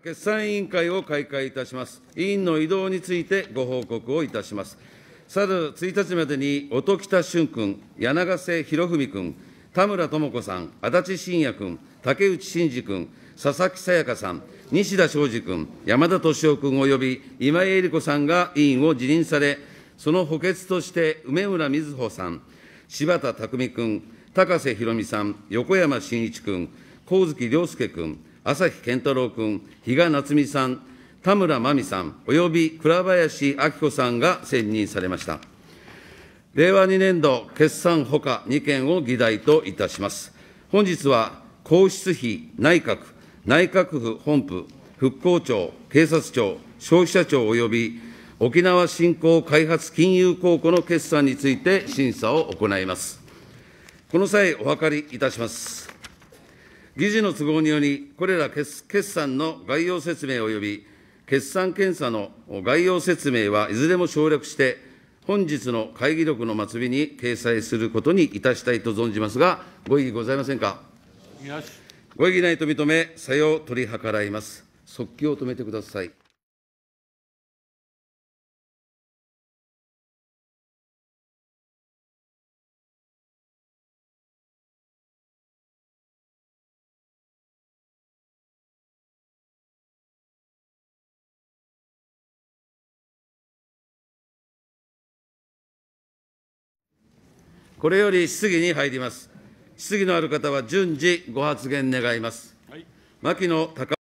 決算委員会を開会いたします。委員の異動についてご報告をいたします。去る1日までに音喜多俊君、柳瀬博文君、田村智子さん、足立信也君、竹内真二君、佐々木さやかさん、西田昌司君、山田敏夫君および今井絵理子さんが委員を辞任され、その補欠として梅村瑞穂さん、柴田匠君、高瀬博美さん、横山真一君、上月良介君、朝日健太郎君、比嘉夏美さん、田村真美さん、および倉林明子さんが選任されました。令和2年度決算ほか2件を議題といたします。本日は皇室費、内閣、内閣府本部、復興庁、警察庁、消費者庁および沖縄振興開発金融公庫の決算について審査を行います。この際、お諮りいたします。議事の都合により、これら決決算の概要説明及び決算検査の概要説明はいずれも省略して、本日の会議録の末尾に掲載することにいたしたいと存じますが、ご異議ございませんか？ご異議ないと認め、さよう取り計らいます。速記を止めてください。これより質疑に入ります。質疑のある方は順次ご発言願います。はい。牧野隆